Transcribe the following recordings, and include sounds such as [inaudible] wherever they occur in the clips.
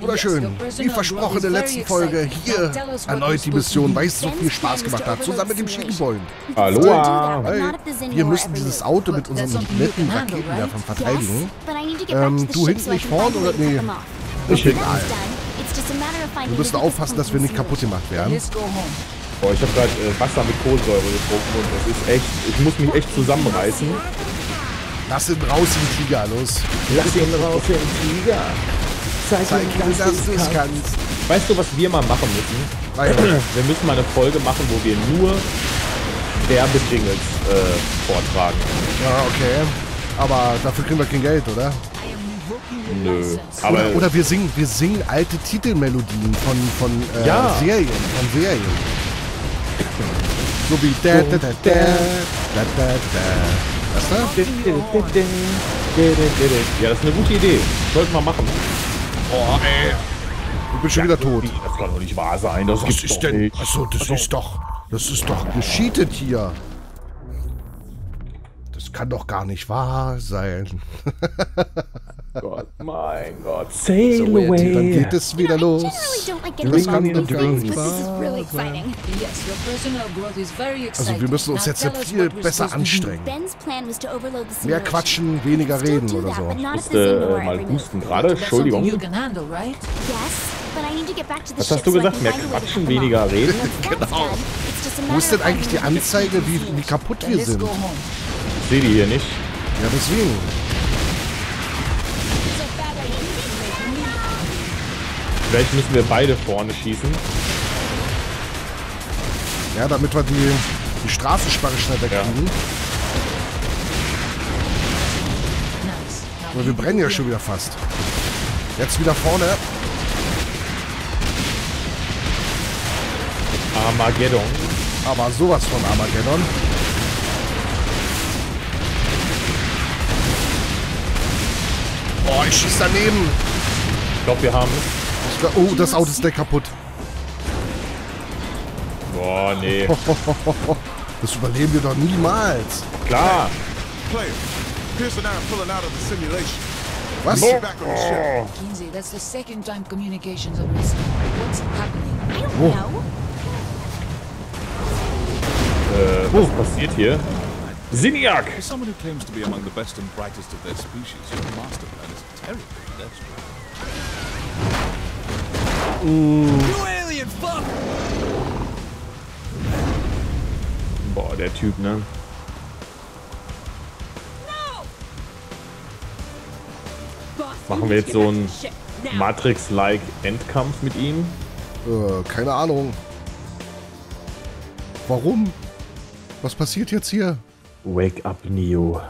Wunderschön. Wie versprochen in der letzten Folge, hier erneut die Mission, weil es so viel Spaß gemacht hat, zusammen mit dem Chicken Hallo. Hey, wir müssen dieses Auto mit unseren netten Raketenwerfern verteidigen. Ähm, du hinten nicht vorn oder? Nee. Ist egal. Wir müssen aufpassen, dass wir nicht kaputt gemacht werden. Boah, ich habe gerade äh, Wasser mit Kohlensäure getrunken und das ist echt, ich muss mich echt zusammenreißen. Lass ihn raus, den Tiger, los. Lass ihn raus, den Tiger. Zeig, Zeig ihm, dass du es kannst. Weißt du, was wir mal machen müssen? Wir müssen mal eine Folge machen, wo wir nur Werbejingles äh, vortragen. ja, okay. Aber dafür kriegen wir kein Geld, oder? Nö. Aber Oder, oder wir singen, wir singen alte Titelmelodien von, von äh, Ja. Serien, von Serien. So wie da da da da da da da. Was da? ja, das ist eine gute Idee. Sollten wir machen. Oh, ey. Du bist schon wieder tot. Das kann doch nicht wahr sein. Das Was gibt's ist denn? nicht. Achso, das ist doch. Das ist doch gescheatet hier. Das kann doch gar nicht wahr sein. [laughs] Mein Gott. Sail Dann geht es wieder los. Das kann. Also wir müssen uns jetzt viel besser anstrengen. Mehr quatschen, weniger reden oder so. musste äh, mal husten gerade. Entschuldigung. Was hast du gesagt? Mehr quatschen, weniger reden? Genau. Wo ist denn eigentlich die Anzeige, wie, wie kaputt wir sind? Ich sehe die hier nicht. Ja, deswegen. Vielleicht müssen wir beide vorne schießen. Ja, damit wir die, die Straßensperre schnell wegkriegen. Aber wir brennen ja schon wieder fast. Jetzt wieder vorne. Armageddon. Aber sowas von Armageddon. Oh, ich schieß daneben. Ich glaube, wir haben es. Glaub, oh, das Auto ist gleich kaputt. Boah, nee. [laughs] Das überleben wir doch niemals. Klar. Player, Pearson and I are pulling out of the simulation. Was? Ship. Kinsey, that's the second time communications are missing. What's happening? Oh. Äh, was passiert hier? Siniak! Someone who claims to be among the best and brightest of their species, your master plan is terribly Boah, der Typ, ne? Machen wir jetzt so einen Matrix-like Endkampf mit ihm? Äh, keine Ahnung. Warum? Was passiert jetzt hier? Wake up, Neo.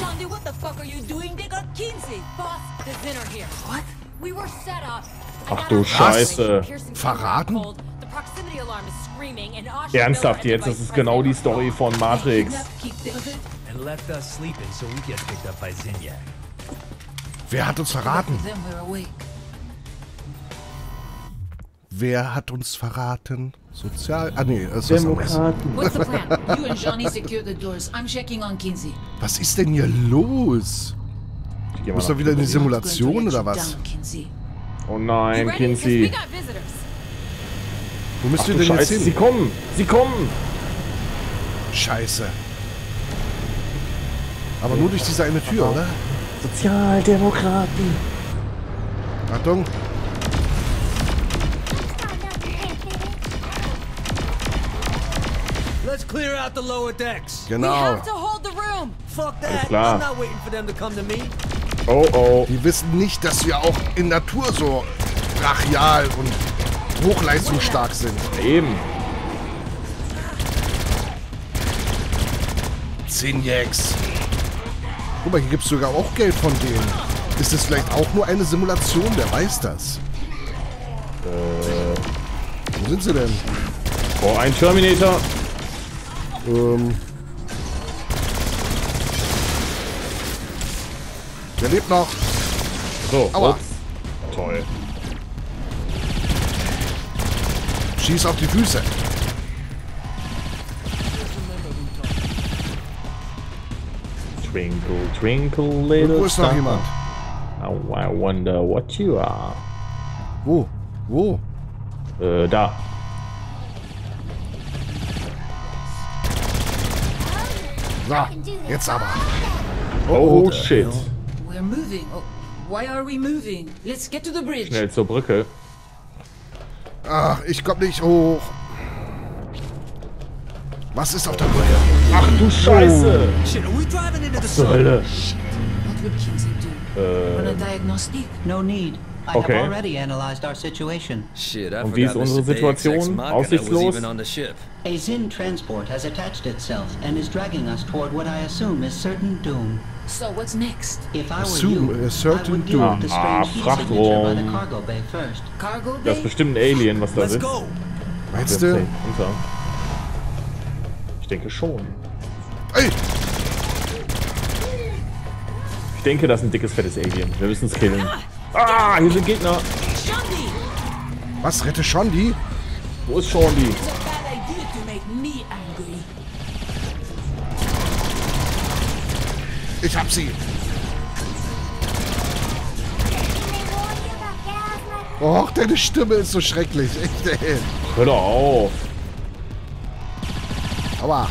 Shandy, what the fuck are you doing? They got Kinsey. Boss, the Zinner here. What? We were set up. I Ach du Scheiße. Verraten? Ernsthaft jetzt? Das ist genau die Story von Matrix. and left us sleeping so we get picked up by Zinyak. Wer hat uns verraten? Wer hat uns verraten? Sozial... Ah nee, das ist was anderes. What's the plan? you and Johnny secure the doors. I'm checking on Kinsey. Was ist denn hier los? Ich geh nach- doch wieder in die Simulation oder was? Oh nein, we Kinsey. Wo müsst Ach ihr du denn jetzt Scheiße, sie hin? kommen! Sie kommen! Scheiße. Aber nur durch diese eine Tür, oder? Sozialdemokraten. Achtung. Let's clear out the lower decks. We Genau. have to hold the room. Fuck that. klar. I'm not waiting for them to come to me. Oh oh. Die wissen nicht, dass wir auch in Natur so brachial und hochleistungsstark sind. Eben. Zinjacks. Guck mal, hier gibt es sogar auch Geld von denen. Ist das vielleicht auch nur eine Simulation? Wer weiß das? Wo sind sie denn? Oh, ein Terminator. Ähm. Der lebt noch. So, Aua. ups. Toll. Schieß auf die Füße. Twinkle, twinkle, little Irgendwo ist noch jemand. Oh, I wonder what you are. Wo? Wo? Äh, da. So, jetzt aber. Oh, shit. We're moving. Oh, why are we moving? Let's get to the bridge. Schnell zur Brücke. Ach, ich komm nicht hoch. Was ist auf der Brücke? Ach du Scheiße! Shit, are we driving into the Zur? Hölle. What would Kinsey do? Run a diagnostic? No need. I Okay. have already analyzed our situation. Shit, I Und wie ist unsere Situation? Was Aussichtslos? A Zin transport has attached itself and is dragging us toward what I assume is certain doom. So what's next? If I were Assume you, a certain I would deal with the Ah, Frachtraum. cargo bay first. Cargo Das bay? ist bestimmt ein Alien, was da Let's sitzt. go. Meinst du? runter. Ich denke schon. Ey, Ich denke, das ist ein dickes, fettes Alien. Wir müssen es killen. Ah, hier sind Gegner. Shandy! was? Rette schon die? Wo ist Shorty? Ich hab sie. Och, deine Stimme ist so schrecklich. Echt, ey. Hör doch auf. Aua.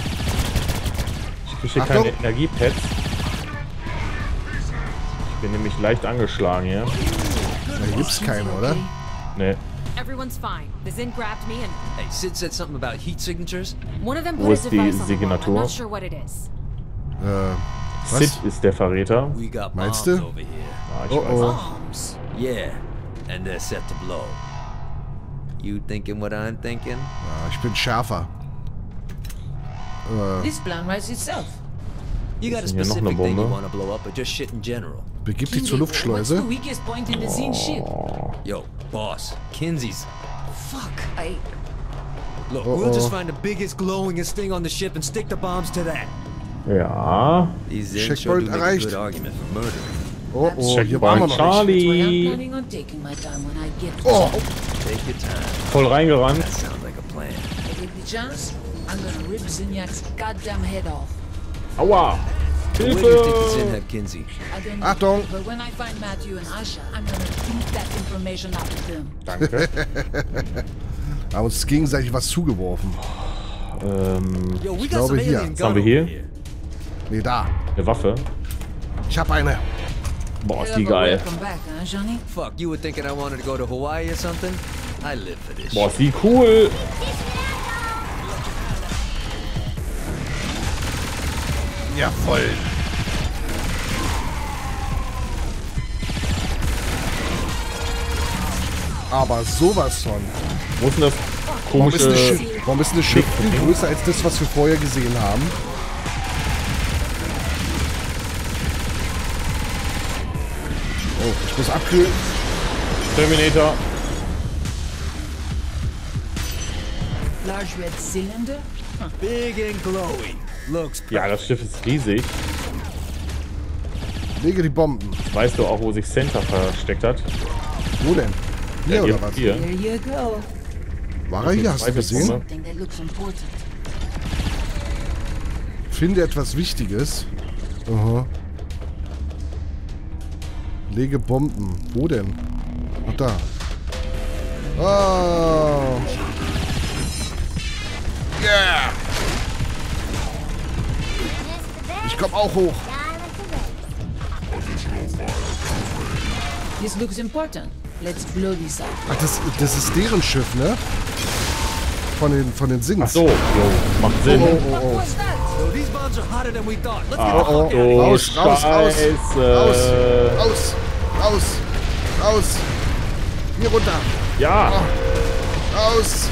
Ich kriege hier keine Energiepads. Ich bin nämlich leicht angeschlagen hier. Da gibt's keine, oder? Ne. Everyone's fine. The Zin grabbed me and Hey, Sid said something about heat signatures. one of them Wo put die device on the wall. I'm Signatur? not sure what it is. Äh, was? Sid ist der Verräter. We got Meinst du? over here. Ah, ich Oh, weiß. oh. Yeah, and they're set to blow. You thinking what I'm thinking? Ja, ich bin schärfer. Äh, This plan writes itself. You got a specific thing you Bombe? want to blow up, or just shit in general? begib dich zur What's Luftschleuse. the weakest point in the Zin ship? Yo, boss, Kinsey's. Fuck. I. Look, Uh-oh. we'll just find the biggest, glowingest thing on the ship and stick the bombs to that. Ja. Checkpoint erreicht. Oh, oh, hier waren wir Checkpoint noch Charlie. Oh. Voll reingerannt. Aua. Hilfe. Achtung. Danke. [laughs] haben uns gegenseitig was zugeworfen. ähm, got glaube hier. Was haben wir hier? Nee, da. Eine Waffe. Ich hab eine. Boah, ist die geil. Welcome back, huh, Johnny? Fuck, you were thinking I wanted to go to Hawaii or something? I live for this Boah, ist die cool. Ja, voll. Aber sowas von. Wo ist denn das komische... Schiff, warum ist eine Schiff viel größer als das, was wir vorher gesehen haben? Oh, ich muss abkühlen. Terminator. Large red cylinder? Big and glowy. Looks Ja, das Schiff ist riesig. Lege die Bomben. Weißt du auch, wo sich Santa versteckt hat? Wo denn? Hier Ja, oder was? Hier. There you go. War er hier? Hast du gesehen? Finde etwas Wichtiges. Aha. Lege Bomben. Wo denn? Ach da. Oh. Yeah. Ich komm auch hoch. This looks important. Let's blow this up. Ach, das, das ist deren Schiff, ne? Von den, von den Sings. Ach so, jo, macht Sinn. Oh, oh, oh. What's that? Yo, these bombs are hotter than we thought. Let's Ah, get the oh, fuck oh. out of here. Oh, Raus, raus, raus. Raus, raus, raus, raus. Hier runter. Ja, Raus.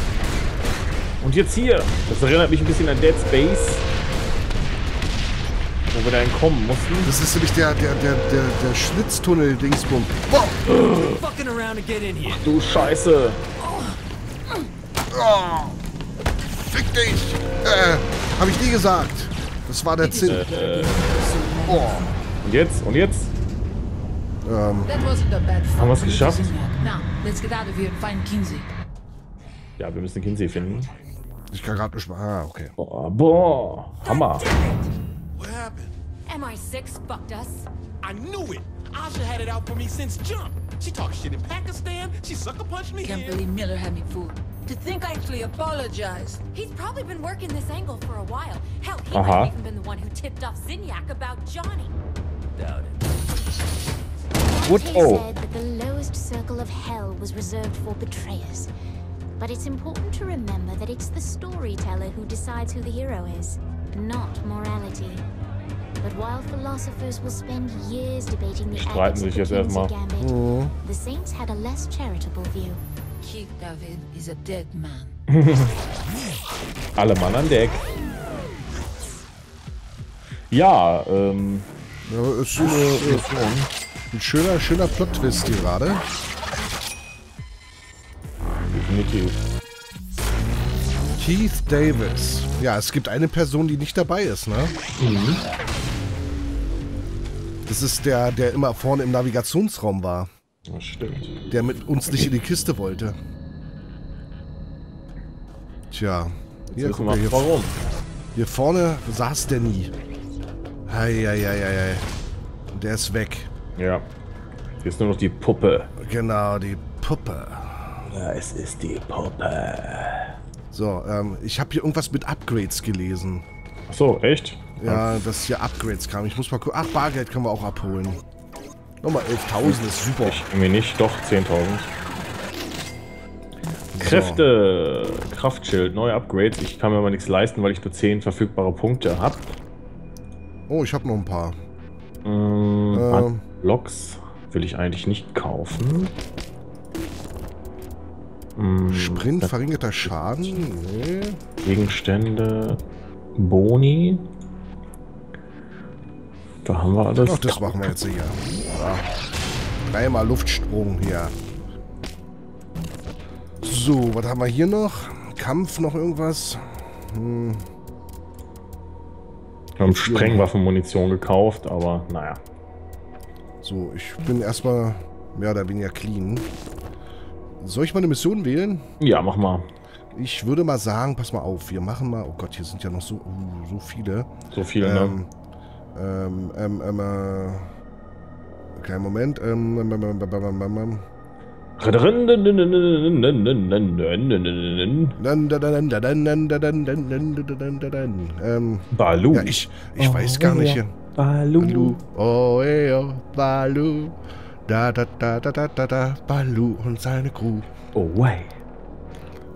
und jetzt hier. Das erinnert mich ein bisschen an Dead Space. Wo wir da entkommen mussten. Das ist nämlich der, der, der, der, der Schlitztunnel-Dingsbum. Wow. Fucking around to get in here. Du Scheiße. Oh. Fick dich. Äh, hab ich nie gesagt. Das war der Zinn. Oh. Und jetzt? Und jetzt? Ähm, That wasn't a bad fight. Haben wir's geschafft? Now, let's get out of here and find Kinsey. Ja, wir müssen Kinsey finden. ich kann gerade nicht mal. Ah, okay. Boah, boah. Hammer. What happened? MI6 fucked us. I knew it. Asha had it out for me since jump. She talked shit in Pakistan. She sucker punched me. Can't believe Miller had me fooled. To think I actually apologized. He's probably been working this angle for a while. Hell, he Uh-huh. might have even been the one who tipped off Zinyak about Johnny. Doubt it. What? Oh. said that the lowest circle of hell was reserved for betrayers. But it's important to remember that it's the storyteller who decides who the hero is, not morality. But while philosophers will spend years debating the Streiten ethics of sich the jetzt erstmal. Gambit, the Saints had a less charitable view. Keith David is a dead man. [laughs] Alle Mann an Deck. Ja, ähm, Ja, ist so eine, äh, ein schöner, schöner Plot-Twist hier gerade. definitiv. Keith Davis. Ja, es gibt eine Person, die nicht dabei ist, ne? Das ist der, der immer vorne im Navigationsraum war. Das stimmt. Der mit uns nicht in die Kiste wollte. Tja. Hier, guck mal, hier, warum. hier vorne saß der nie. Eieieiei. Der ist weg. Ja. Hier ist nur noch die Puppe. Genau, die Puppe. Ja, es ist die Puppe. So, ähm, ich habe hier irgendwas mit Upgrades gelesen. Ach so, echt? Ja, dass hier Upgrades kamen. Ich muss mal gucken. Ach, Bargeld können wir auch abholen. Nochmal 11.000 ist super. Ich irgendwie nicht, doch 10.000. Kräfte, Kraftschild, neue Upgrades. Ich kann mir aber nichts leisten, weil ich nur 10 verfügbare Punkte habe. Oh, ich habe noch ein paar. Ähm, Ähm. Blocks will ich eigentlich nicht kaufen. Ähm, Sprint, verringerter Schaden? Nee. Gegenstände, Boni. Da haben wir alles. Ach, das machen wir jetzt hier. Ja. Dreimal Luftsprung hier. So, was haben wir hier noch? Kampf noch irgendwas? Hm, Wir haben Sprengwaffenmunition gekauft, aber naja. So, ich bin erstmal mehr oder weniger clean. Soll ich mal eine Mission wählen? Ja, mach mal. Ich würde mal sagen, pass mal auf, wir machen mal... Oh Gott, hier sind ja noch so, uh, so viele. So viele, ne? ähm, ne? Ähm, ähm, ähm, äh, kleinen Moment. Ähm, ähm, ähm, ähm, ähm, ähm, ähm. Ähm, Balu. Ja, ich, ich weiß gar nicht. Balu. Balu. Oh, ey, oh, Balu. Da, da, da, da, da, da, da. Balu und seine Crew. Oh, way.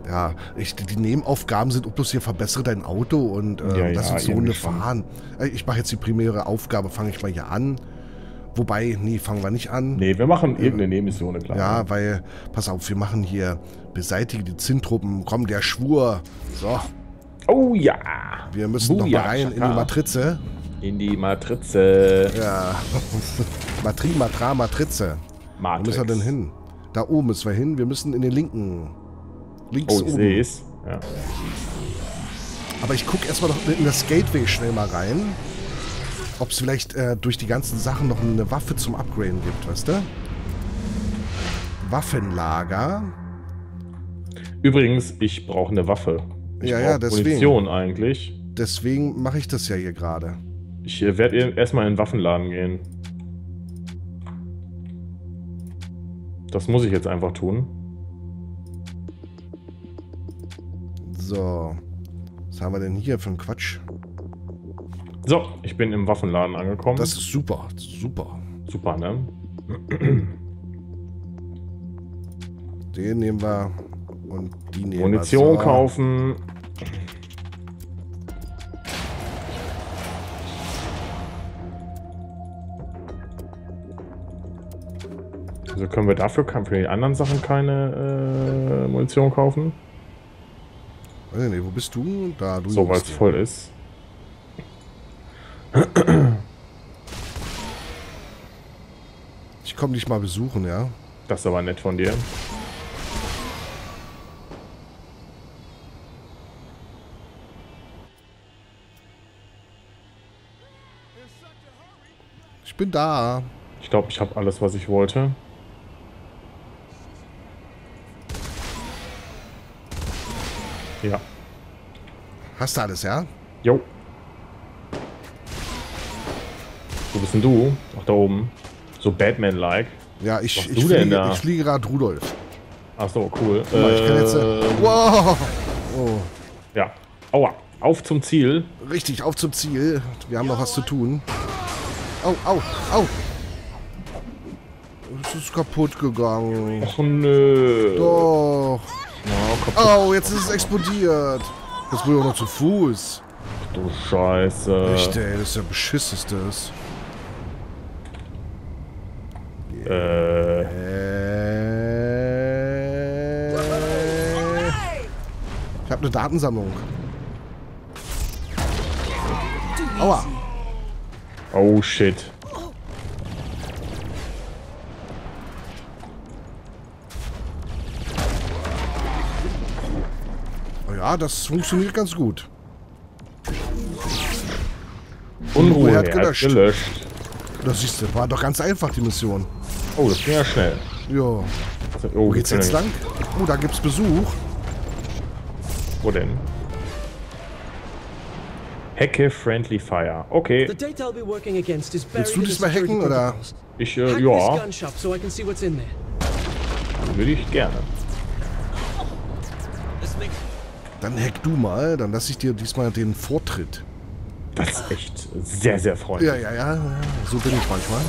Ja, ich, die Nebenaufgaben sind, ob bloß hier verbessere dein Auto und äh, Ja, lass ja, uns Runde schon. fahren. Äh, Ich mache jetzt die primäre Aufgabe, fange ich mal hier an. Wobei, nee, fangen wir nicht an. Nee, wir machen irgendeine Nebenmission, klar. Ja, weil, pass auf, wir machen hier, beseitige die Zinntruppen, komm, der Schwur. So, Oh ja. wir müssen noch mal rein in die Chaka. Matrize. In die Matrize. Ja, [laughs] Matri, Matra, Matrize. Wo Matrix. müssen wir denn hin? Da oben müssen wir hin, wir müssen in den linken. Links Oh, ich sehe es. Ja. Aber ich gucke erstmal noch in das Gateway schnell mal rein. Ob es vielleicht äh, durch die ganzen Sachen noch eine Waffe zum Upgraden gibt, weißt du? Waffenlager. Übrigens, ich brauche eine Waffe. Ich Ja, ja, deswegen. Munition eigentlich. Deswegen mache ich das ja hier gerade. Ich äh, werde erstmal in den Waffenladen gehen. Das muss ich jetzt einfach tun. So. Was haben wir denn hier für einen Quatsch? So, ich bin im Waffenladen angekommen. Das ist super. Super. super, ne? Den nehmen wir. Und die nehmen Munition wir. So. kaufen. Also können wir dafür für die anderen Sachen keine äh, Munition kaufen? Nee, nee, wo bist du? Da, du. So, weil es voll ist. Ich komme dich mal besuchen, ja? Das ist aber nett von dir. Ich bin da. Ich glaube, ich habe alles, was ich wollte. Ja. Hast du alles, ja? Jo. Wo bist denn du? Ach, da oben. So Batman-like. Ja, ich, ich, du fliege, ich fliege gerade Rudolf. Ach so, cool. Guck mal, ich kann jetzt, äh, Ähm, wow! Oh, Ja. Aua. Auf zum Ziel. richtig, auf zum Ziel. Wir haben noch was zu tun. Au, au, au! Es ist kaputt gegangen. Ach nö. Doch. Au, jetzt ist es explodiert. Jetzt bin ich auch noch zu Fuß. Du Scheiße. Echt, ey, das ist ja beschissestes. Äh, Äh, ich habe eine Datensammlung. Aua. oh shit. Ja, das funktioniert ganz gut. Unruhe er hat gelöscht. gelöscht. Das siehst du, war doch ganz einfach, die Mission. Oh, das ging ja schnell. Ja. Oh, Wo geht's jetzt lang? Oh, da gibt's Besuch. Wo denn? Hecke Friendly Fire. Okay. Willst du diesmal hacken, oder? Ich, äh, ja, würde ich gerne. Dann hack du mal, dann lasse ich dir diesmal den Vortritt. Das ist echt sehr, sehr freundlich. Ja, ja, ja, so bin ich manchmal.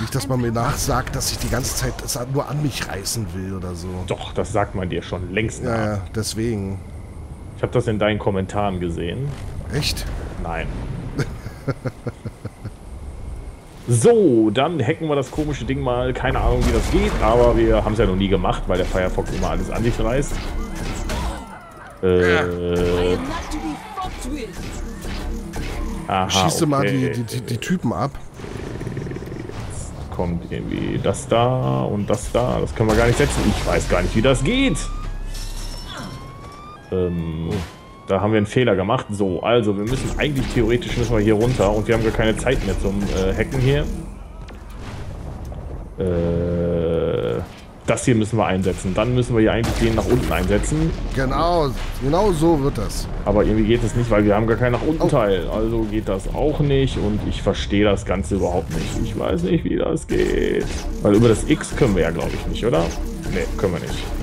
Nicht, dass man mir nachsagt, dass ich die ganze Zeit das nur an mich reißen will oder so. Doch, das sagt man dir schon längst nach. Ja, ja, deswegen. Ich habe das in deinen Kommentaren gesehen. Echt? Nein. [laughs] so, dann hacken wir das komische Ding mal. Keine Ahnung, wie das geht, aber wir haben es ja noch nie gemacht, weil der Firefox immer alles an sich reißt. Äh, aha, Schieße mal die, okay. die, die, die Typen ab. kommt irgendwie das da und das da. Das können wir gar nicht setzen. Ich weiß gar nicht, wie das geht. Ähm, da haben wir einen Fehler gemacht. So, also wir müssen eigentlich theoretisch müssen wir hier runter und wir haben gar keine Zeit mehr zum äh, Hacken hier. Äh, das hier müssen wir einsetzen. Dann müssen wir hier eigentlich den nach unten einsetzen. Genau, genau so wird das. Aber irgendwie geht es nicht, weil wir haben gar keinen nach unten Teil. Also geht das auch nicht und ich verstehe das Ganze überhaupt nicht. Ich weiß nicht, wie das geht. Weil über das X können wir ja, glaube ich, nicht, oder? Ne, können wir nicht.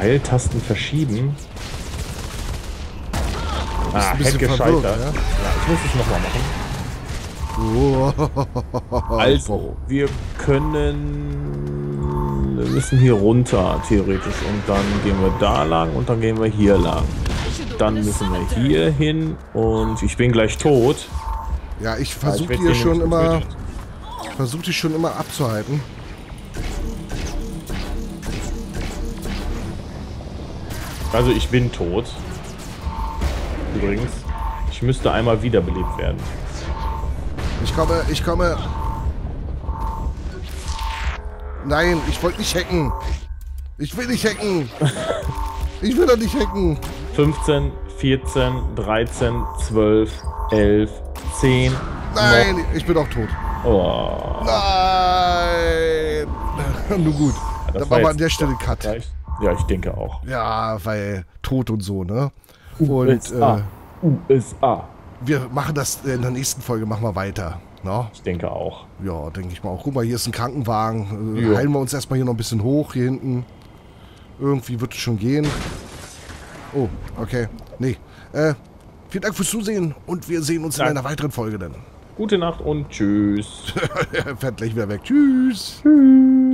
Pfeiltasten verschieben? Ah, hätte gescheitert. Ja, ja? ich muss es nochmal machen. Also, wir können... Wir müssen hier runter, theoretisch. Und dann gehen wir da lang und dann gehen wir hier lang. Dann müssen wir hier hin und ich bin gleich tot. Ja, ich versuche hier schon immer, versuche dich schon immer abzuhalten. Also ich bin tot. Übrigens. Ich müsste einmal wiederbelebt werden. Ich komme, ich komme. Nein, ich wollte nicht hacken. Ich will nicht hacken. [laughs] Ich will doch nicht hacken. 15, 14, 13, 12, 11, 10. Nein, ich bin auch tot. Oh. Nein. [laughs] Nur gut. Das Dann war wir an der Stelle Cut. gleich. Ja, ich denke auch. Ja, weil tot und so, ne? Und USA. äh, USA. wir machen das in der nächsten Folge, machen wir weiter. Ne? Ich denke auch. Ja, denke ich mal auch. Guck mal, hier ist ein Krankenwagen. Äh, heilen wir uns erstmal hier noch ein bisschen hoch, hier hinten. Irgendwie wird es schon gehen. Oh, okay. Nee. Äh, vielen Dank fürs Zusehen und wir sehen uns in Danke. einer weiteren Folge dann. Gute Nacht und tschüss. [laughs] fährt gleich wieder weg. Tschüss. Tschüss.